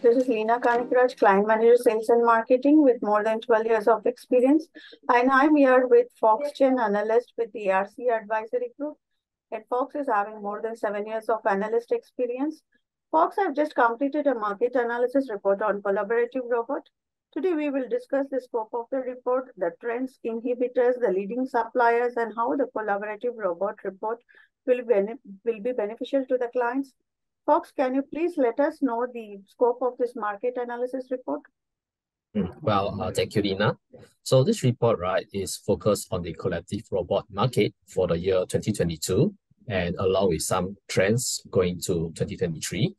This is Leena Kanikiraj, Client Manager, Sales and Marketing with more than 12 years of experience. And I'm here with FoxGen Analyst with the ARC Advisory Group. And Fox is having more than seven years of analyst experience. Fox have just completed a market analysis report on collaborative robot. Today, we will discuss the scope of the report, the trends, inhibitors, the leading suppliers, and how the collaborative robot report will, will be beneficial to the clients. Fox, can you please let us know the scope of this market analysis report? Hmm, well, uh, thank you, Leena. So this report, right, is focused on the collective robot market for the year 2022 and along with some trends going to 2023.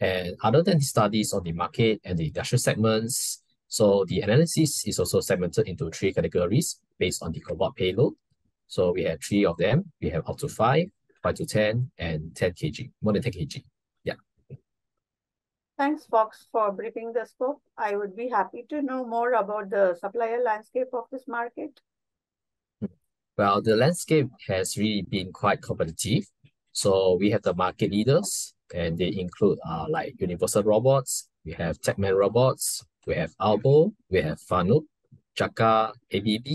And other than the studies on the market and the industrial segments, so the analysis is also segmented into three categories based on the cobot payload. So we have three of them. We have up to 5, 5 to 10, and 10 kg, more than 10 kg. Thanks, Fox, for briefing the scope. I would be happy to know more about the supplier landscape of this market. Well, the landscape has really been quite competitive. So we have the market leaders, and they include uh, like Universal Robots, we have Techman Robots, we have AUBO, we have Fanuc, Jaka, ABB,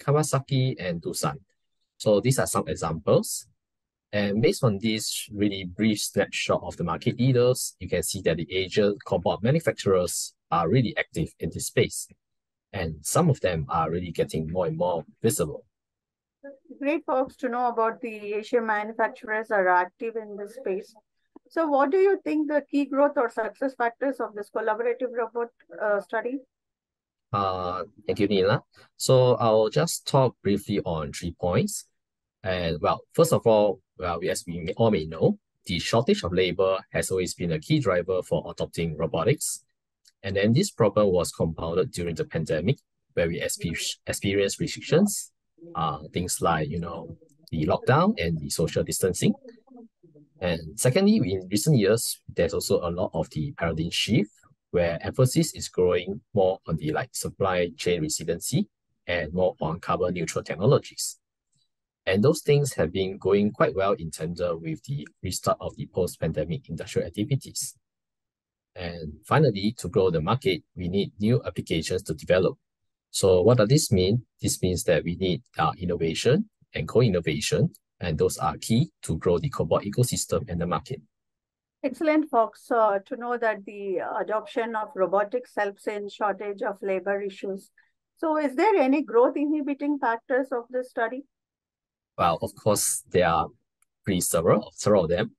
Kawasaki, and Doosan. So these are some examples. And based on this really brief snapshot of the market leaders, you can see that the Asian cobot manufacturers are really active in this space. And some of them are really getting more and more visible. Great Fox to know about the Asian manufacturers are active in this space. So what do you think the key growth or success factors of this collaborative robot uh, study? Uh, thank you, Nila. So I'll just talk briefly on three points. And well, first of all, well, as we all may know, the shortage of labor has always been a key driver for adopting robotics. And then this problem was compounded during the pandemic, where we experienced restrictions, uh, things like, you know, the lockdown and the social distancing. And secondly, in recent years, there's also a lot of the paradigm shift where emphasis is growing more on the like supply chain resiliency and more on carbon neutral technologies. And those things have been going quite well in tandem with the restart of the post-pandemic industrial activities. And finally, to grow the market, we need new applications to develop. So what does this mean? This means that we need uh, innovation and co-innovation, and those are key to grow the cobot ecosystem and the market. Excellent, Fox, uh, to know that the adoption of robotics helps in shortage of labor issues. So is there any growth inhibiting factors of this study? Well, of course, there are pretty several, several of them.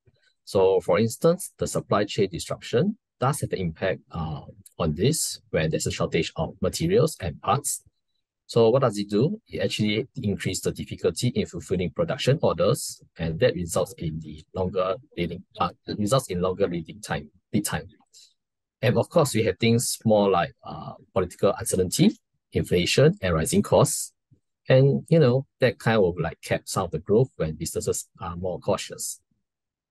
So for instance, the supply chain disruption does have an impact uh, on this when there's a shortage of materials and parts. So what does it do? It actually increases the difficulty in fulfilling production orders, and that results in the longer leading uh, results in longer leading time lead time. And of course, we have things more like uh, political uncertainty, inflation, and rising costs. And, you know, that kind of like cap some of the growth when businesses are more cautious.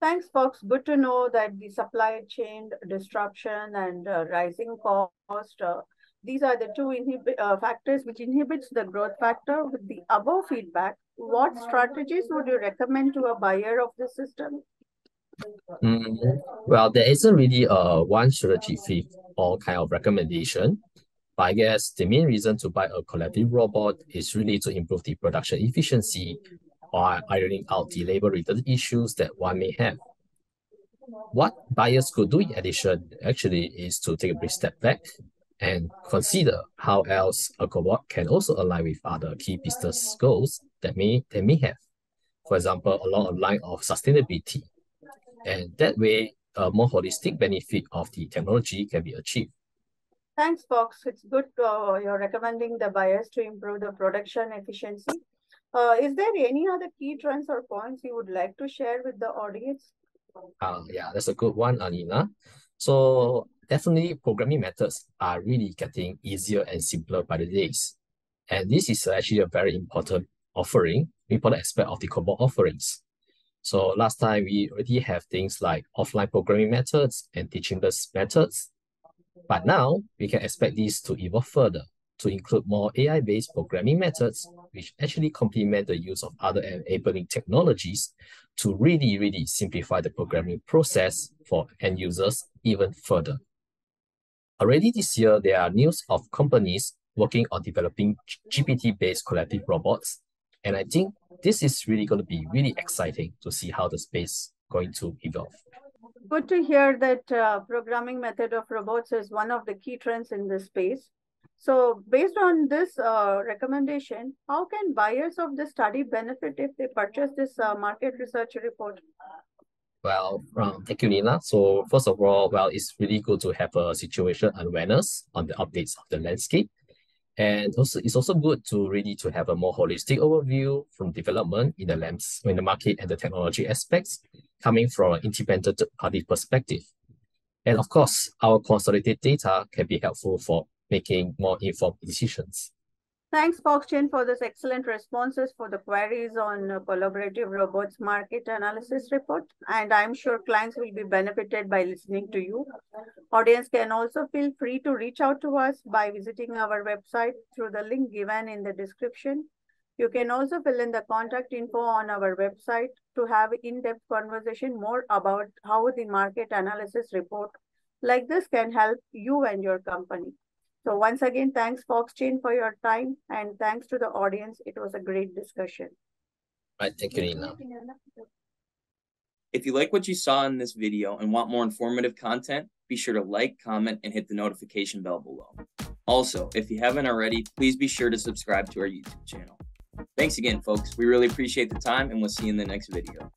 Thanks, Fox. Good to know that the supply chain disruption and uh, rising cost, uh, these are the two inhib- uh, factors which inhibits the growth factor. With the above feedback, what strategies would you recommend to a buyer of the system? Mm, well, there isn't really a one strategy fit or kind of recommendation. I guess the main reason to buy a collective robot is really to improve the production efficiency or ironing out the labor-related issues that one may have. What buyers could do in addition actually is to take a brief step back and consider how else a cobot can also align with other key business goals that may they may have. For example, along a line of sustainability. And that way, a more holistic benefit of the technology can be achieved. Thanks, Fox. It's good uh, you're recommending the buyers to improve the production efficiency. Uh, is there any other key trends or points you would like to share with the audience? Uh, yeah, that's a good one, Anina. So definitely programming methods are really getting easier and simpler by the days. And this is actually a very important offering, important aspect of the Cobot offerings. So last time we already have things like offline programming methods and teachingless methods but now we can expect this to evolve further to include more AI-based programming methods, which actually complement the use of other enabling technologies to really, really simplify the programming process for end users even further. Already this year, there are news of companies working on developing GPT-based collective robots. And I think this is really going to be really exciting to see how the space going to evolve. Good to hear that uh, programming method of robots is one of the key trends in this space. So based on this uh, recommendation, how can buyers of the study benefit if they purchase this uh, market research report? Well, um, thank you, Nina. So first of all, well, it's really good to have a situation awareness on the updates of the landscape. And also, it's also good to really to have a more holistic overview from development in the lamps in the market and the technology aspects coming from an independent party perspective. And of course, our consolidated data can be helpful for making more informed decisions. Thanks, FoxGen, for this excellent responses for the queries on collaborative robots market analysis report. And I'm sure clients will be benefited by listening to you. Audience can also feel free to reach out to us by visiting our website through the link given in the description. You can also fill in the contact info on our website to have in-depth conversation more about how the market analysis report like this can help you and your company. So once again, thanks FoxGen for your time and thanks to the audience. It was a great discussion. Right, thank you, Nina. If you like what you saw in this video and want more informative content, be sure to like, comment, and hit the notification bell below. Also, if you haven't already, please be sure to subscribe to our YouTube channel. Thanks again, folks. We really appreciate the time, and we'll see you in the next video.